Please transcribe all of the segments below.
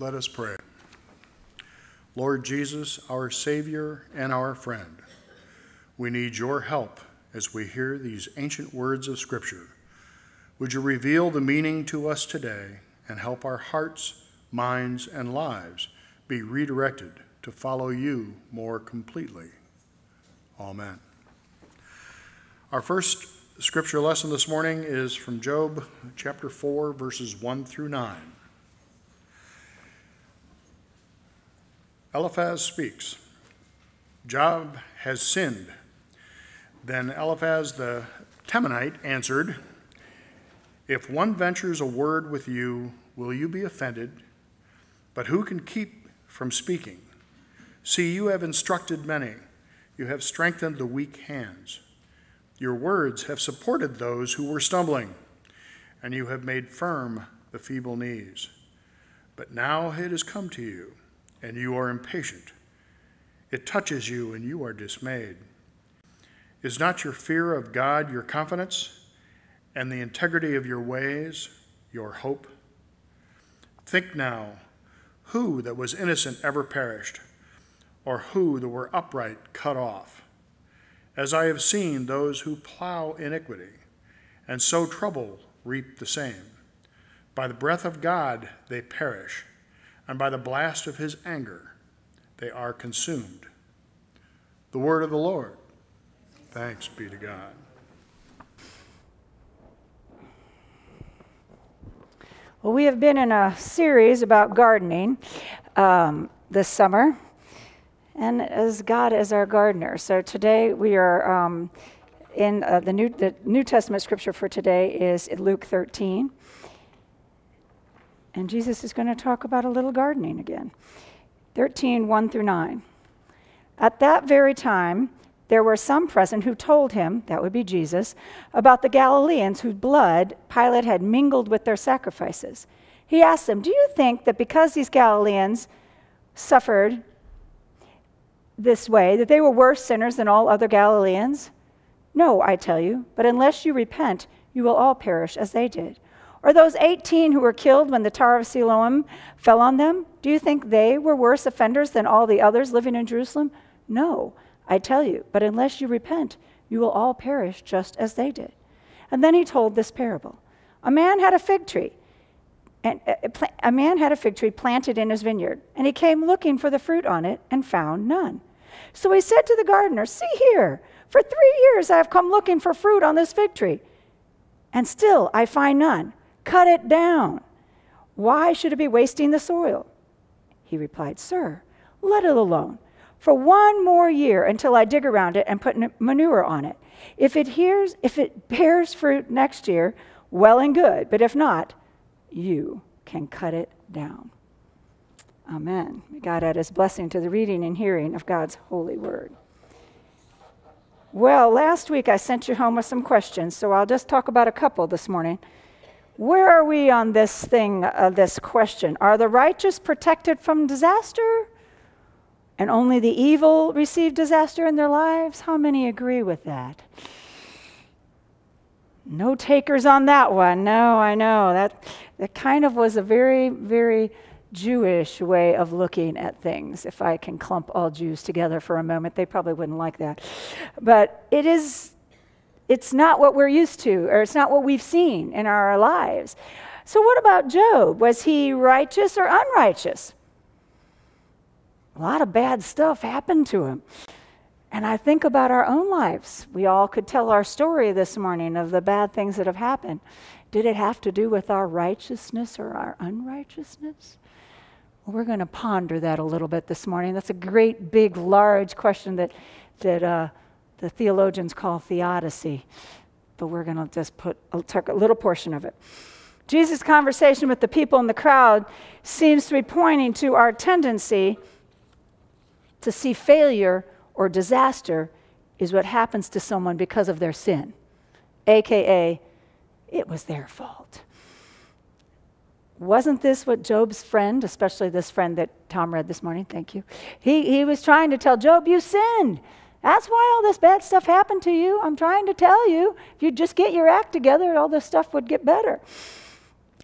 Let us pray. Lord Jesus, our Savior and our friend, we need your help as we hear these ancient words of Scripture. Would you reveal the meaning to us today and help our hearts, minds, and lives be redirected to follow you more completely? Amen. Our first scripture lesson this morning is from Job chapter 4, verses 1 through 9. Eliphaz speaks Job has sinned. Then Eliphaz the Temanite answered, If one ventures a word with you, will you be offended? But who can keep from speaking? See, you have instructed many, you have strengthened the weak hands. Your words have supported those who were stumbling, and you have made firm the feeble knees. But now it has come to you, and you are impatient. It touches you, and you are dismayed. Is not your fear of God your confidence, and the integrity of your ways your hope? Think now who that was innocent ever perished, or who that were upright cut off? as I have seen those who plow iniquity and sow trouble reap the same. By the breath of God they perish, and by the blast of his anger they are consumed. The word of the Lord. Thanks be to God. Well, we have been in a series about gardening um, this summer and as God is our gardener. So today we are um, in uh, the, New, the New Testament scripture for today is Luke 13. And Jesus is going to talk about a little gardening again. 13, 1 through 9. At that very time, there were some present who told him, that would be Jesus, about the Galileans whose blood Pilate had mingled with their sacrifices. He asked them, Do you think that because these Galileans suffered this way, that they were worse sinners than all other Galileans? No, I tell you, but unless you repent, you will all perish as they did. Or those 18 who were killed when the Tower of Siloam fell on them, do you think they were worse offenders than all the others living in Jerusalem? No, I tell you, but unless you repent, you will all perish just as they did. And then he told this parable A man had a fig tree. And uh, a man had a fig tree planted in his vineyard, and he came looking for the fruit on it and found none. So he said to the gardener, See here, for three years I have come looking for fruit on this fig tree, and still I find none. Cut it down. Why should it be wasting the soil? He replied, Sir, let it alone for one more year until I dig around it and put manure on it. If it, hears, if it bears fruit next year, well and good, but if not, you can cut it down. Amen. God add his blessing to the reading and hearing of God's holy word. Well, last week I sent you home with some questions, so I'll just talk about a couple this morning. Where are we on this thing, uh, this question? Are the righteous protected from disaster? And only the evil receive disaster in their lives? How many agree with that? No takers on that one. No, I know. That, that kind of was a very, very Jewish way of looking at things. If I can clump all Jews together for a moment, they probably wouldn't like that. But it is, it's not what we're used to, or it's not what we've seen in our lives. So, what about Job? Was he righteous or unrighteous? A lot of bad stuff happened to him. And I think about our own lives. We all could tell our story this morning of the bad things that have happened. Did it have to do with our righteousness or our unrighteousness? we're going to ponder that a little bit this morning. That's a great, big, large question that, that uh, the theologians call theodicy. But we're going to just put a, little portion of it. Jesus' conversation with the people in the crowd seems to be pointing to our tendency to see failure or disaster is what happens to someone because of their sin, aka, it was their fault. Wasn't this what Job's friend, especially this friend that Tom read this morning, thank you, he, he was trying to tell Job, You sinned. That's why all this bad stuff happened to you. I'm trying to tell you. If you just get your act together, all this stuff would get better.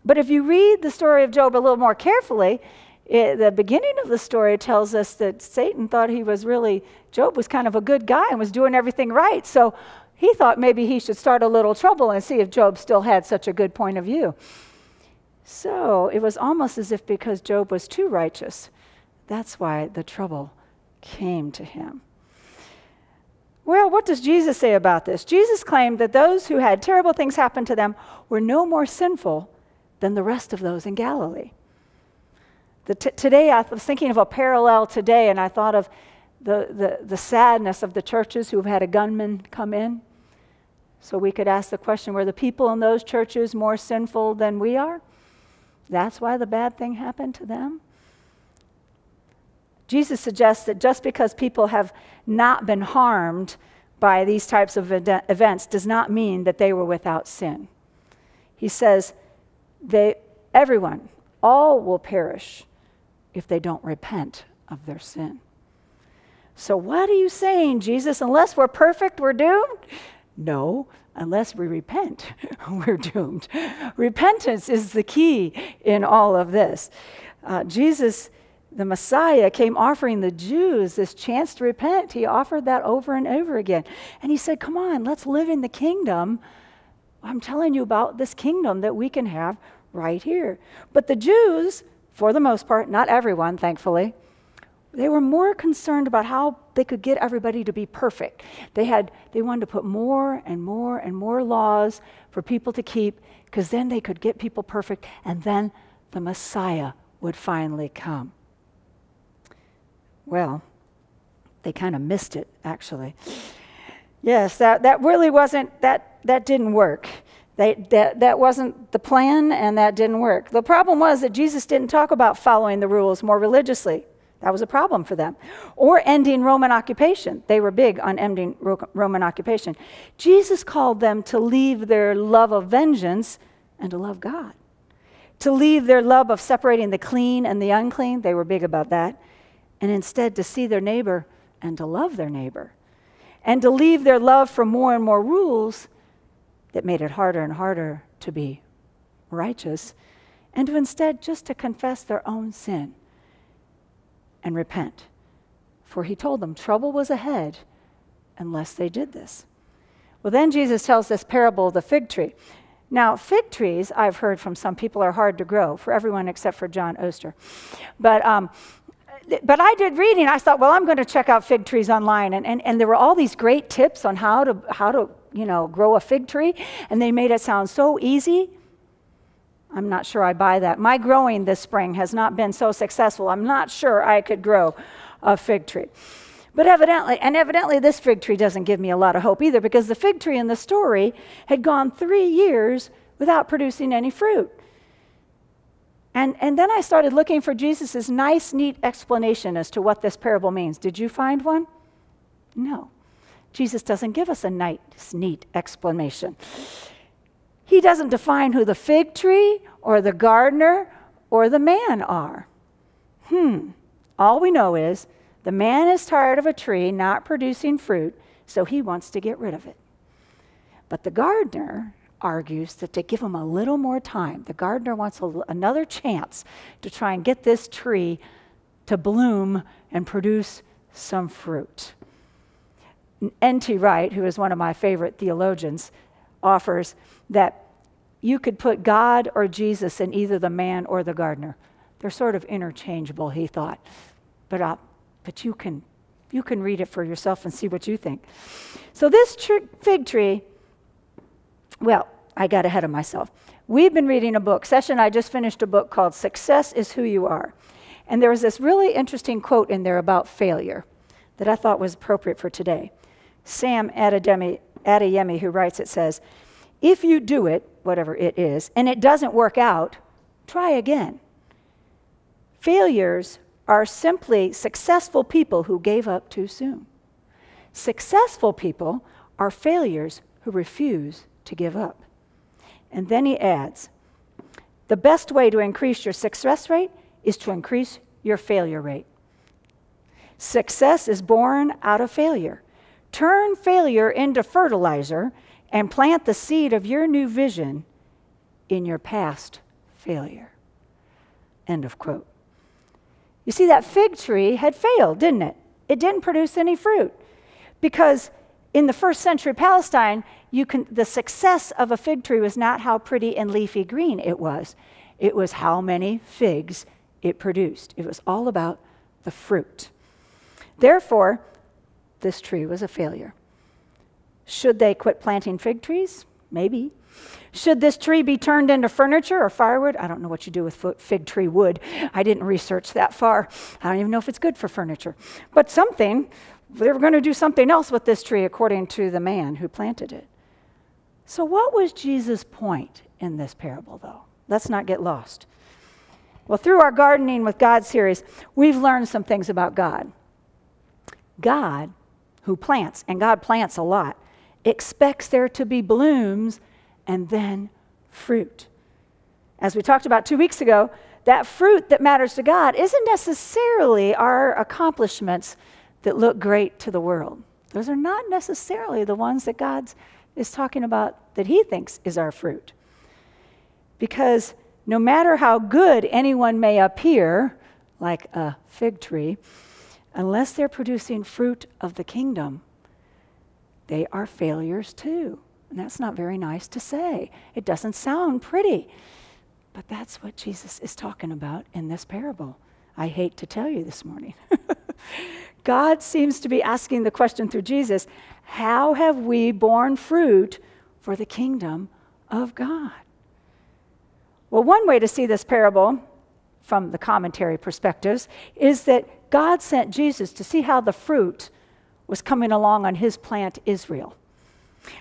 But if you read the story of Job a little more carefully, it, the beginning of the story tells us that Satan thought he was really, Job was kind of a good guy and was doing everything right. So he thought maybe he should start a little trouble and see if Job still had such a good point of view. So it was almost as if because Job was too righteous, that's why the trouble came to him. Well, what does Jesus say about this? Jesus claimed that those who had terrible things happen to them were no more sinful than the rest of those in Galilee. Today, I was thinking of a parallel today, and I thought of the, the, the sadness of the churches who've had a gunman come in. So we could ask the question were the people in those churches more sinful than we are? That's why the bad thing happened to them? Jesus suggests that just because people have not been harmed by these types of events does not mean that they were without sin. He says, they, everyone, all will perish if they don't repent of their sin. So, what are you saying, Jesus? Unless we're perfect, we're doomed? No, unless we repent, we're doomed. Repentance is the key in all of this. Uh, Jesus, the Messiah, came offering the Jews this chance to repent. He offered that over and over again. And he said, Come on, let's live in the kingdom. I'm telling you about this kingdom that we can have right here. But the Jews, for the most part, not everyone, thankfully, they were more concerned about how they could get everybody to be perfect. They had they wanted to put more and more and more laws for people to keep because then they could get people perfect and then the Messiah would finally come. Well, they kind of missed it actually. Yes, that, that really wasn't that that didn't work. They, that, that wasn't the plan, and that didn't work. The problem was that Jesus didn't talk about following the rules more religiously. That was a problem for them. Or ending Roman occupation. They were big on ending Roman occupation. Jesus called them to leave their love of vengeance and to love God. To leave their love of separating the clean and the unclean. They were big about that. And instead to see their neighbor and to love their neighbor. And to leave their love for more and more rules that made it harder and harder to be righteous. And to instead just to confess their own sin and repent. For he told them trouble was ahead unless they did this. Well, then Jesus tells this parable of the fig tree. Now, fig trees, I've heard from some people, are hard to grow for everyone except for John Oster. But, um, but I did reading. I thought, well, I'm going to check out fig trees online. And, and, and there were all these great tips on how to, how to you know, grow a fig tree. And they made it sound so easy. I'm not sure I buy that. My growing this spring has not been so successful. I'm not sure I could grow a fig tree. But evidently, and evidently, this fig tree doesn't give me a lot of hope either because the fig tree in the story had gone three years without producing any fruit. And, and then I started looking for Jesus' nice, neat explanation as to what this parable means. Did you find one? No. Jesus doesn't give us a nice, neat explanation. He doesn't define who the fig tree or the gardener or the man are. Hmm. All we know is the man is tired of a tree not producing fruit, so he wants to get rid of it. But the gardener argues that to give him a little more time, the gardener wants a, another chance to try and get this tree to bloom and produce some fruit. N.T. Wright, who is one of my favorite theologians, offers that you could put God or Jesus in either the man or the gardener. They're sort of interchangeable, he thought. But, uh, but you, can, you can read it for yourself and see what you think. So, this fig tree, well, I got ahead of myself. We've been reading a book. Session, I just finished a book called Success is Who You Are. And there was this really interesting quote in there about failure that I thought was appropriate for today. Sam Adeyemi, who writes it, says, if you do it, whatever it is, and it doesn't work out, try again. Failures are simply successful people who gave up too soon. Successful people are failures who refuse to give up. And then he adds the best way to increase your success rate is to increase your failure rate. Success is born out of failure. Turn failure into fertilizer and plant the seed of your new vision in your past failure. End of quote. You see, that fig tree had failed, didn't it? It didn't produce any fruit. Because in the first century Palestine, you can, the success of a fig tree was not how pretty and leafy green it was, it was how many figs it produced. It was all about the fruit. Therefore, this tree was a failure. Should they quit planting fig trees? Maybe. Should this tree be turned into furniture or firewood? I don't know what you do with fig tree wood. I didn't research that far. I don't even know if it's good for furniture. But something, they were going to do something else with this tree according to the man who planted it. So, what was Jesus' point in this parable, though? Let's not get lost. Well, through our Gardening with God series, we've learned some things about God. God, who plants, and God plants a lot, expects there to be blooms and then fruit. As we talked about two weeks ago, that fruit that matters to God isn't necessarily our accomplishments that look great to the world. Those are not necessarily the ones that God is talking about that He thinks is our fruit. Because no matter how good anyone may appear, like a fig tree, unless they're producing fruit of the kingdom, they are failures too. And that's not very nice to say. It doesn't sound pretty. But that's what Jesus is talking about in this parable. I hate to tell you this morning. God seems to be asking the question through Jesus how have we borne fruit for the kingdom of God? Well, one way to see this parable from the commentary perspectives is that God sent Jesus to see how the fruit was coming along on his plant, Israel.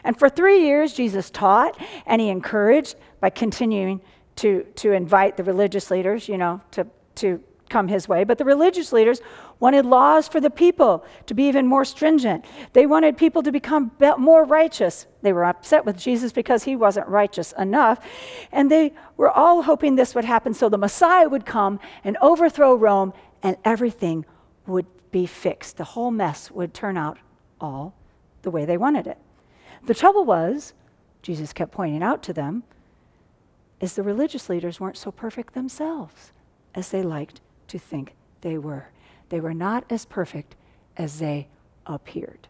And for three years, Jesus taught and he encouraged by continuing to, to invite the religious leaders, you know, to, to come his way. But the religious leaders wanted laws for the people to be even more stringent. They wanted people to become more righteous. They were upset with Jesus because he wasn't righteous enough. And they were all hoping this would happen so the Messiah would come and overthrow Rome and everything would be fixed. The whole mess would turn out all the way they wanted it. The trouble was, Jesus kept pointing out to them, is the religious leaders weren't so perfect themselves as they liked to think they were. They were not as perfect as they appeared.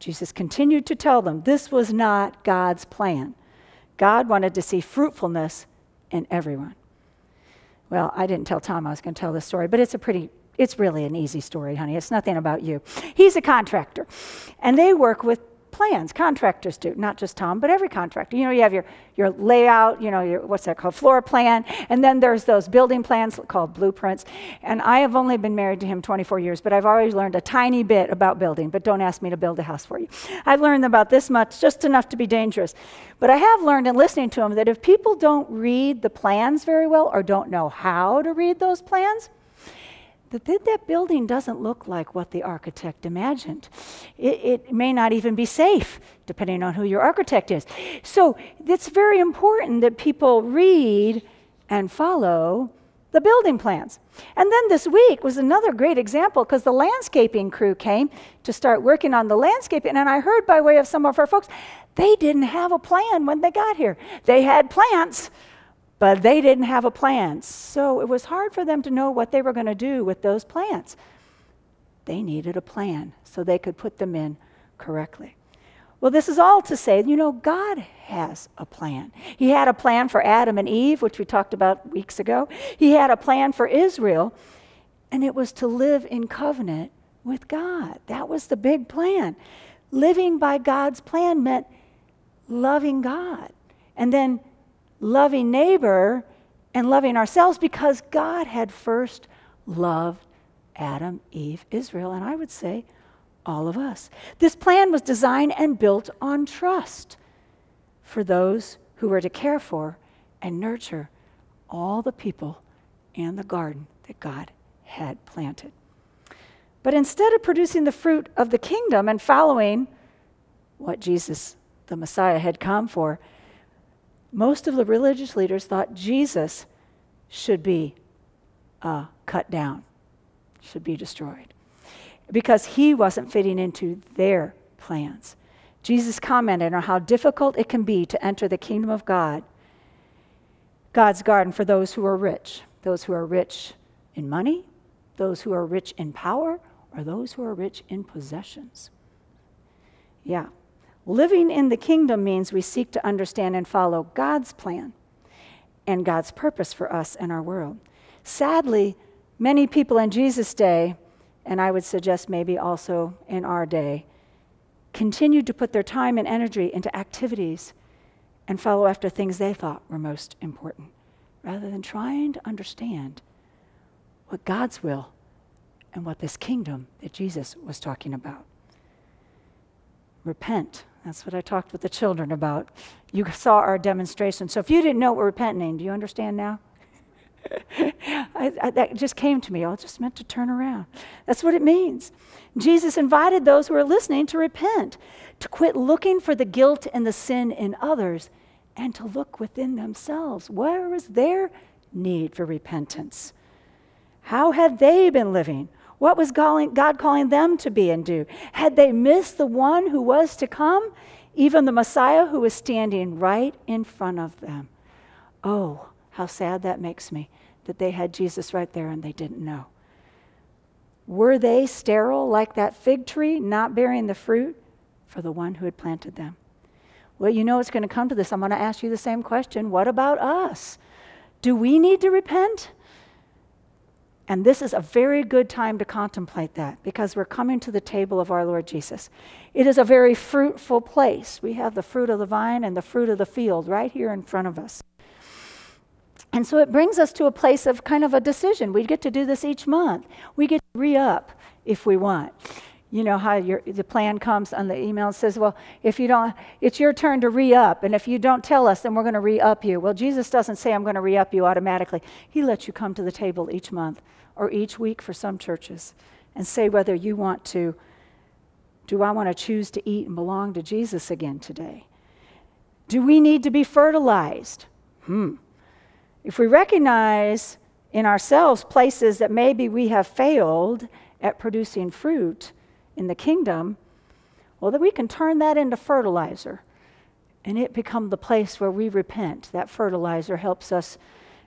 Jesus continued to tell them this was not God's plan. God wanted to see fruitfulness in everyone. Well, I didn't tell Tom I was going to tell this story, but it's a pretty it's really an easy story, honey. It's nothing about you. He's a contractor, and they work with plans. Contractors do, not just Tom, but every contractor. You know, you have your, your layout, you know, your, what's that called, floor plan, and then there's those building plans called blueprints. And I have only been married to him 24 years, but I've already learned a tiny bit about building, but don't ask me to build a house for you. I've learned about this much, just enough to be dangerous. But I have learned in listening to him that if people don't read the plans very well or don't know how to read those plans, that that building doesn't look like what the architect imagined. It, it, may not even be safe, depending on who your architect is. So it's very important that people read and follow the building plans. And then this week was another great example because the landscaping crew came to start working on the landscaping. And I heard by way of some of our folks, they didn't have a plan when they got here. They had plants, but they didn't have a plan. So it was hard for them to know what they were going to do with those plants. They needed a plan so they could put them in correctly. Well, this is all to say, you know, God has a plan. He had a plan for Adam and Eve, which we talked about weeks ago. He had a plan for Israel, and it was to live in covenant with God. That was the big plan. Living by God's plan meant loving God. And then loving neighbor and loving ourselves because God had first loved Adam, Eve, Israel, and I would say all of us. This plan was designed and built on trust for those who were to care for and nurture all the people and the garden that God had planted. But instead of producing the fruit of the kingdom and following what Jesus, the Messiah, had come for, most of the religious leaders thought Jesus should be uh, cut down, should be destroyed, because he wasn't fitting into their plans. Jesus commented on how difficult it can be to enter the kingdom of God, God's garden for those who are rich, those who are rich in money, those who are rich in power, or those who are rich in possessions. Yeah. Living in the kingdom means we seek to understand and follow God's plan and God's purpose for us and our world. Sadly, many people in Jesus' day, and I would suggest maybe also in our day, continued to put their time and energy into activities and follow after things they thought were most important, rather than trying to understand what God's will and what this kingdom that Jesus was talking about. Repent. That's what I talked with the children about. You saw our demonstration. So if you didn't know what repent meant, do you understand now? I, I, that just came to me. I just meant to turn around. That's what it means. Jesus invited those who are listening to repent, to quit looking for the guilt and the sin in others, and to look within themselves. Where is their need for repentance? How had they been living? What was God calling them to be and do? Had they missed the one who was to come, even the Messiah who was standing right in front of them? Oh, how sad that makes me that they had Jesus right there and they didn't know. Were they sterile like that fig tree, not bearing the fruit for the one who had planted them? Well, you know it's going to come to this. I'm going to ask you the same question. What about us? Do we need to repent? And this is a very good time to contemplate that because we're coming to the table of our Lord Jesus. It is a very fruitful place. We have the fruit of the vine and the fruit of the field right here in front of us. And so it brings us to a place of kind of a decision. We get to do this each month. We get to re up if we want. You know how your, the plan comes on the email and says, well, if you don't, it's your turn to re up. And if you don't tell us, then we're going to re up you. Well, Jesus doesn't say, I'm going to re up you automatically. He lets you come to the table each month or each week for some churches and say whether you want to, do I want to choose to eat and belong to Jesus again today? Do we need to be fertilized? Hmm. If we recognize in ourselves places that maybe we have failed at producing fruit in the kingdom, well, then we can turn that into fertilizer and it become the place where we repent. That fertilizer helps us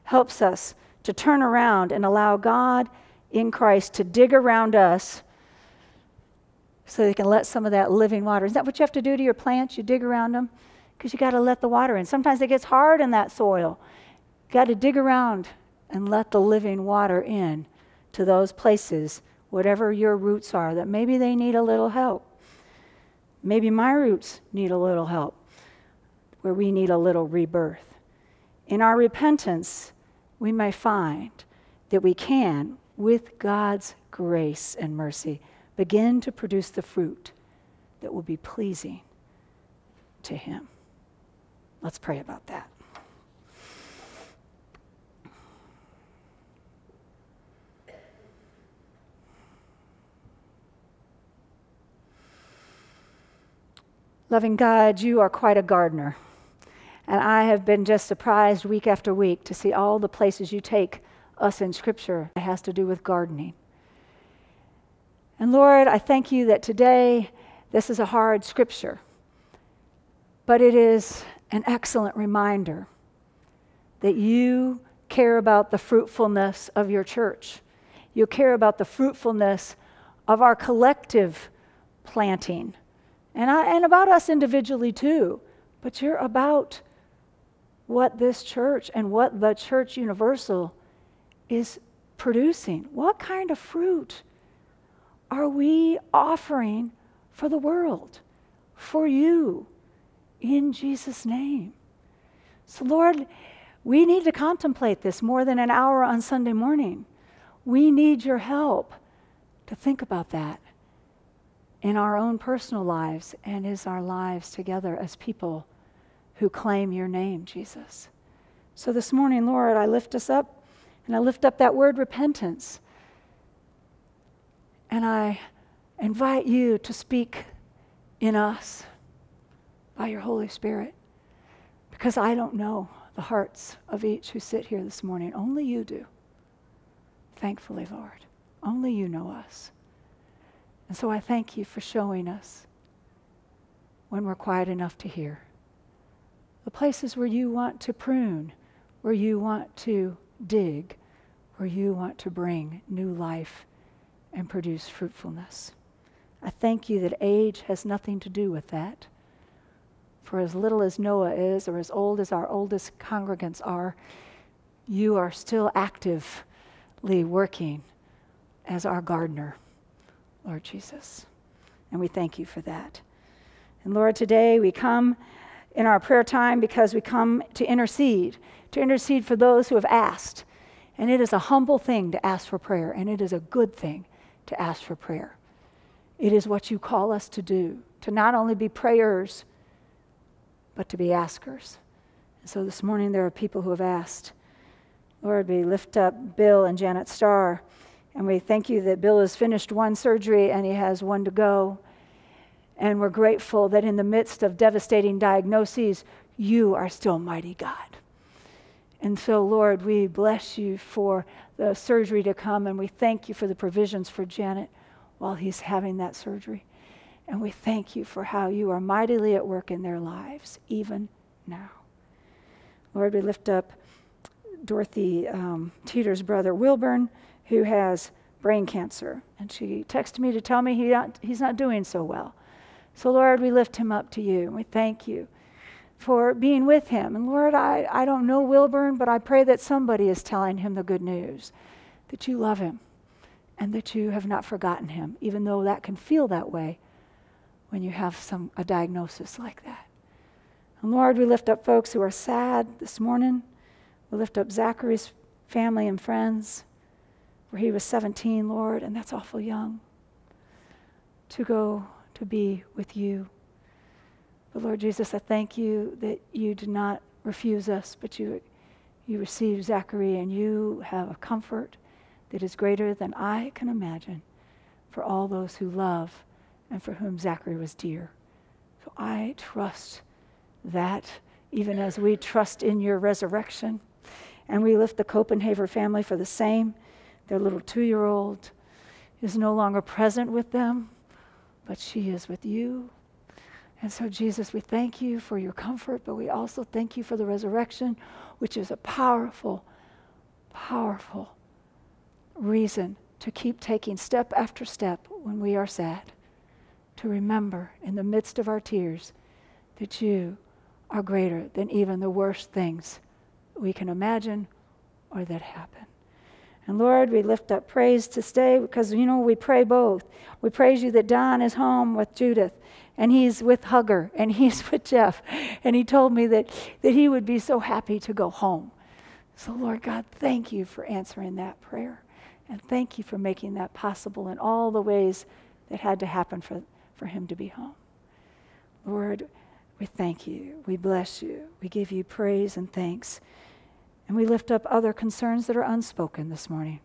helps us to turn around and allow God in Christ to dig around us so they can let some of that living water. Is that what you have to do to your plants? You dig around them because you got to let the water in. Sometimes it gets hard in that soil. Got to dig around and let the living water in to those places, whatever your roots are, that maybe they need a little help. Maybe my roots need a little help, where we need a little rebirth. In our repentance, we may find that we can, with God's grace and mercy, begin to produce the fruit that will be pleasing to Him. Let's pray about that. Loving God, you are quite a gardener. And I have been just surprised week after week to see all the places you take us in Scripture that has to do with gardening. And Lord, I thank you that today this is a hard Scripture, but it is an excellent reminder that you care about the fruitfulness of your church. You care about the fruitfulness of our collective planting and, I, and about us individually too. But you're about what this church and what the church universal is producing. What kind of fruit are we offering for the world, for you, in Jesus' name? So, Lord, we need to contemplate this more than an hour on Sunday morning. We need your help to think about that in our own personal lives and as our lives together as people who claim your name, Jesus. So this morning, Lord, I lift us up and I lift up that word repentance. And I invite you to speak in us by your Holy Spirit because I don't know the hearts of each who sit here this morning. Only you do. Thankfully, Lord. Only you know us. And so I thank you for showing us when we're quiet enough to hear. The places where you want to prune, where you want to dig, where you want to bring new life and produce fruitfulness. I thank you that age has nothing to do with that. For as little as Noah is, or as old as our oldest congregants are, you are still actively working as our gardener, Lord Jesus. And we thank you for that. And Lord, today we come in our prayer time because we come to intercede, to intercede for those who have asked. And it is a humble thing to ask for prayer, and it is a good thing to ask for prayer. It is what you call us to do, to not only be prayers, but to be askers. And so this morning there are people who have asked. Lord, we lift up Bill and Janet Starr, and we thank you that Bill has finished one surgery and he has one to go. And we're grateful that in the midst of devastating diagnoses, you are still mighty God. And so, Lord, we bless you for the surgery to come, and we thank you for the provisions for Janet while he's having that surgery. And we thank you for how you are mightily at work in their lives, even now. Lord, we lift up Dorothy um, Teeter's brother, Wilburn, who has brain cancer. And she texted me to tell me he not, he's not doing so well. So, Lord, we lift him up to you, and we thank you for being with him. And Lord, I, I don't know Wilburn, but I pray that somebody is telling him the good news that you love him and that you have not forgotten him, even though that can feel that way when you have some a diagnosis like that. And Lord, we lift up folks who are sad this morning. We lift up Zachary's family and friends, where he was 17, Lord, and that's awful young, to go to be with you. But Lord Jesus, I thank you that you did not refuse us, but you, you received Zachary, and you have a comfort that is greater than I can imagine for all those who love and for whom Zachary was dear. So I trust that even as we trust in your resurrection. And we lift the Copenhaver family for the same. Their little two year old is no longer present with them, but she is with you. And so, Jesus, we thank you for your comfort, but we also thank you for the resurrection, which is a powerful, powerful reason to keep taking step after step when we are sad, to remember in the midst of our tears that you are greater than even the worst things we can imagine or that happen. And Lord, we lift up praise to stay because, you know, we pray both. We praise you that Don is home with Judith and he's with Hugger and he's with Jeff. And he told me that, that he would be so happy to go home. So, Lord God, thank you for answering that prayer. And thank you for making that possible in all the ways that had to happen for, for him to be home. Lord, we thank you. We bless you. We give you praise and thanks. And we lift up other concerns that are unspoken this morning.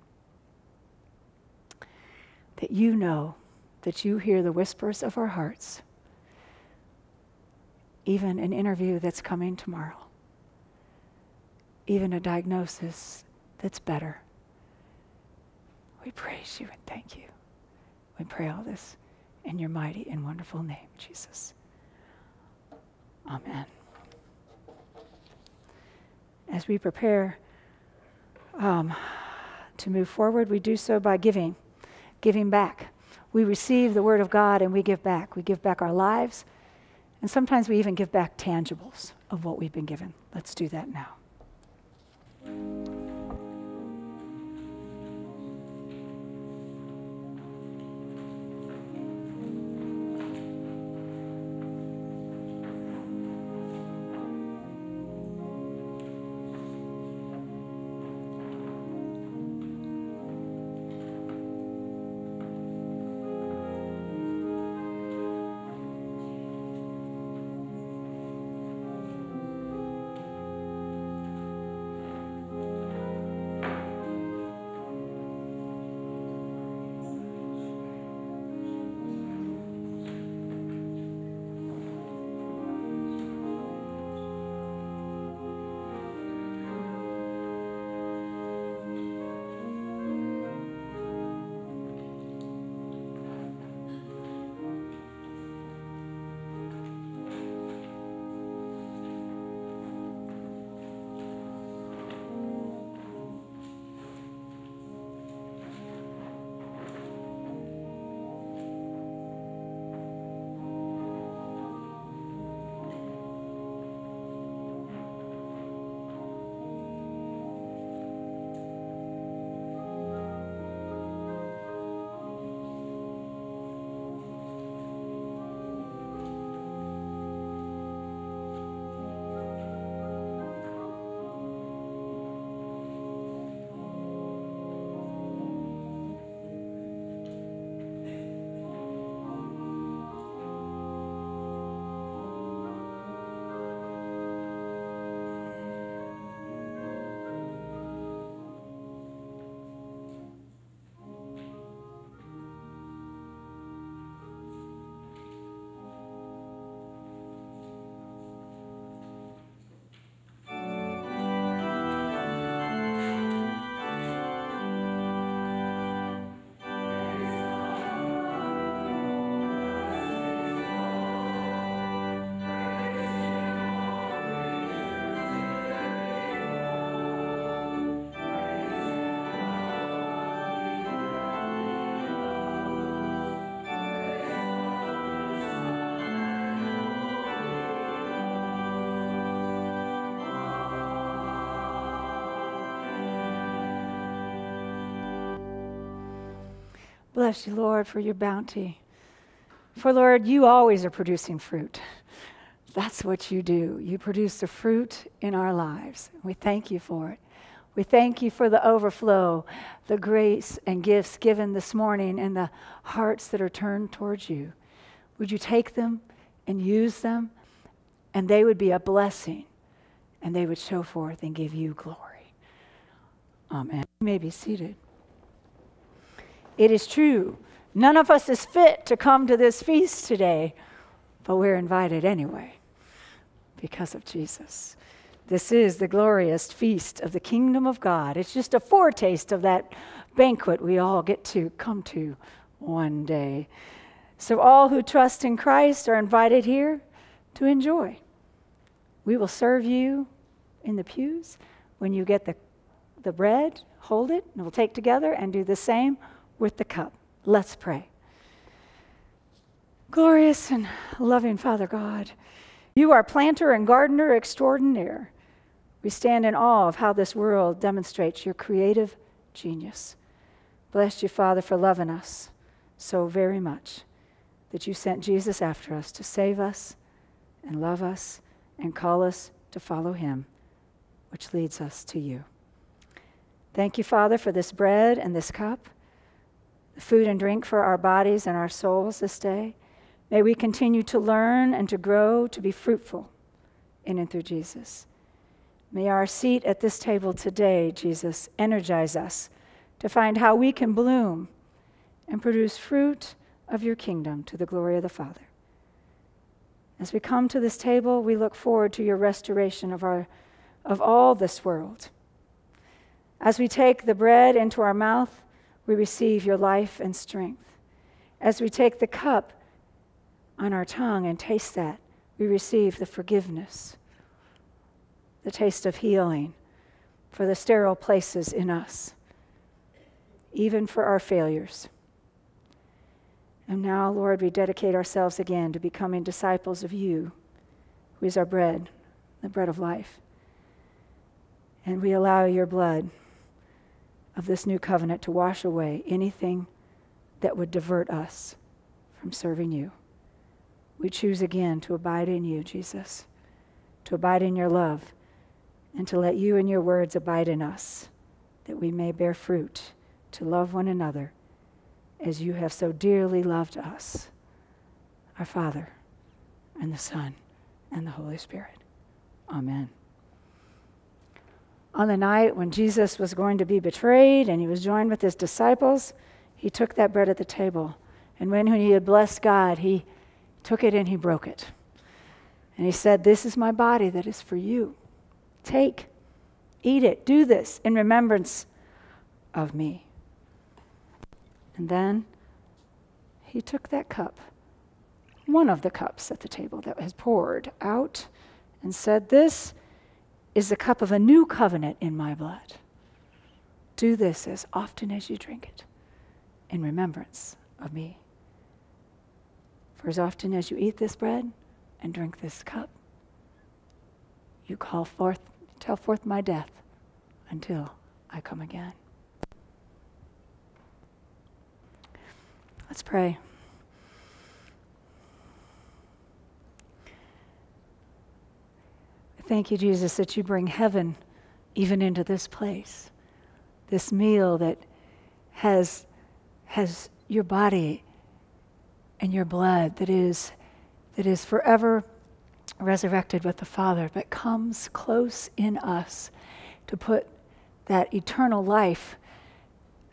That you know, that you hear the whispers of our hearts, even an interview that's coming tomorrow, even a diagnosis that's better. We praise you and thank you. We pray all this in your mighty and wonderful name, Jesus. Amen. As we prepare um, to move forward, we do so by giving, giving back. We receive the Word of God and we give back. We give back our lives, and sometimes we even give back tangibles of what we've been given. Let's do that now. Bless you, Lord, for your bounty. For, Lord, you always are producing fruit. That's what you do. You produce the fruit in our lives. We thank you for it. We thank you for the overflow, the grace and gifts given this morning, and the hearts that are turned towards you. Would you take them and use them, and they would be a blessing, and they would show forth and give you glory. Amen. You may be seated. It is true, none of us is fit to come to this feast today, but we're invited anyway because of Jesus. This is the glorious feast of the kingdom of God. It's just a foretaste of that banquet we all get to come to one day. So, all who trust in Christ are invited here to enjoy. We will serve you in the pews. When you get the, the bread, hold it, and we'll take together and do the same with the cup. Let's pray. Glorious and loving Father God, you are planter and gardener extraordinaire. We stand in awe of how this world demonstrates your creative genius. Bless you, Father, for loving us so very much that you sent Jesus after us to save us and love us and call us to follow him, which leads us to you. Thank you, Father, for this bread and this cup, food and drink for our bodies and our souls this day. May we continue to learn and to grow to be fruitful in and through Jesus. May our seat at this table today, Jesus, energize us to find how we can bloom and produce fruit of your kingdom to the glory of the Father. As we come to this table, we look forward to your restoration of, our, of all this world. As we take the bread into our mouth, we receive your life and strength. As we take the cup, on our tongue and taste that, we receive the forgiveness, the taste of healing for the sterile places in us, even for our failures. And now, Lord, we dedicate ourselves again to becoming disciples of you, who is our bread, the bread of life. And we allow your blood of this new covenant to wash away anything that would divert us from serving you. We choose again to abide in you, Jesus, to abide in your love, and to let you and your words abide in us, that we may bear fruit to love one another as you have so dearly loved us, our Father, and the Son, and the Holy Spirit. Amen. On the night when Jesus was going to be betrayed and he was joined with his disciples, he took that bread at the table. And when he had blessed God, he took it and he broke it. And he said, This is my body that is for you. Take, eat it, do this in remembrance of me. And then he took that cup, one of the cups at the table that was poured out, and said, This is the cup of a new covenant in my blood. Do this as often as you drink it in remembrance of me. For as often as you eat this bread and drink this cup, you call forth, tell forth my death until I come again. Let's pray. Thank you, Jesus, that you bring heaven even into this place. This meal that has, has your body and your blood that is, that is forever resurrected with the Father, but comes close in us to put that eternal life,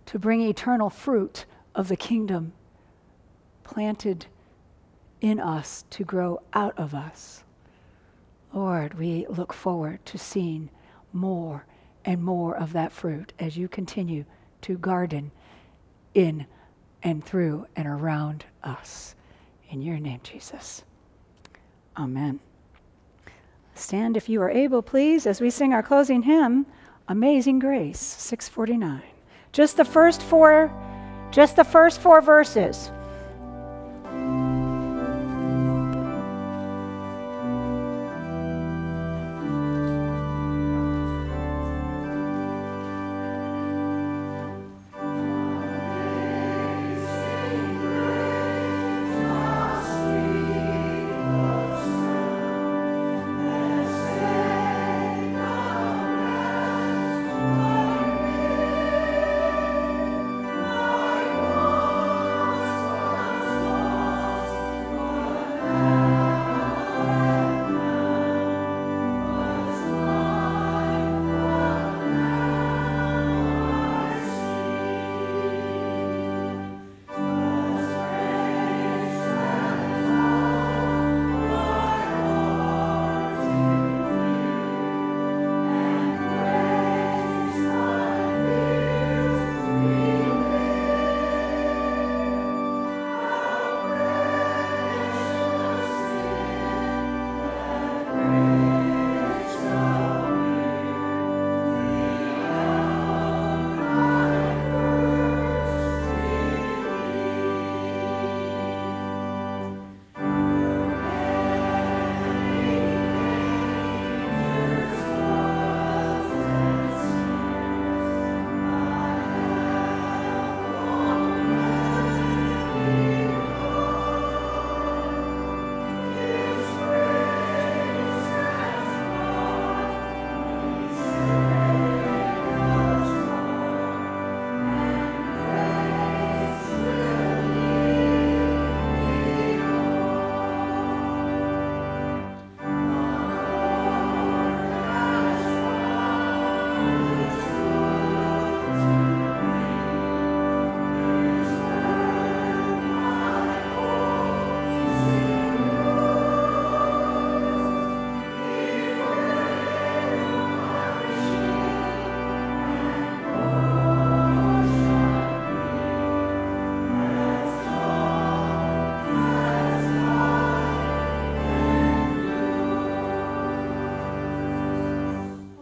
to bring eternal fruit of the kingdom planted in us to grow out of us. Lord, we look forward to seeing more and more of that fruit as you continue to garden in and through and around us. In your name, Jesus. Amen. Stand if you are able, please, as we sing our closing hymn, Amazing Grace, 649. Just the first four, just the first four verses.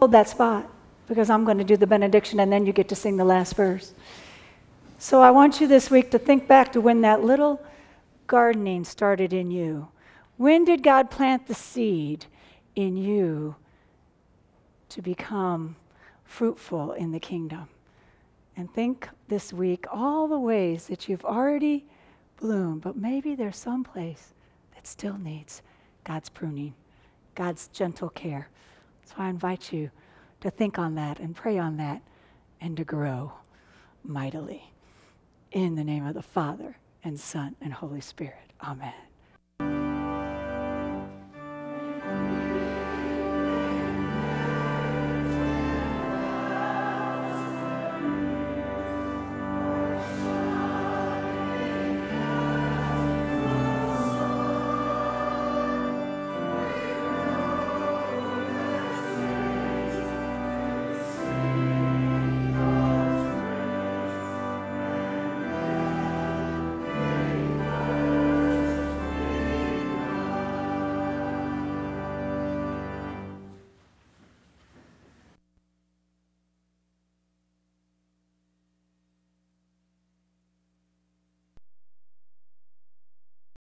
Hold that spot because I'm going to do the benediction and then you get to sing the last verse. So I want you this week to think back to when that little gardening started in you. When did God plant the seed in you to become fruitful in the kingdom? And think this week all the ways that you've already bloomed, but maybe there's some place that still needs God's pruning, God's gentle care. So I invite you to think on that and pray on that and to grow mightily. In the name of the Father and Son and Holy Spirit. Amen.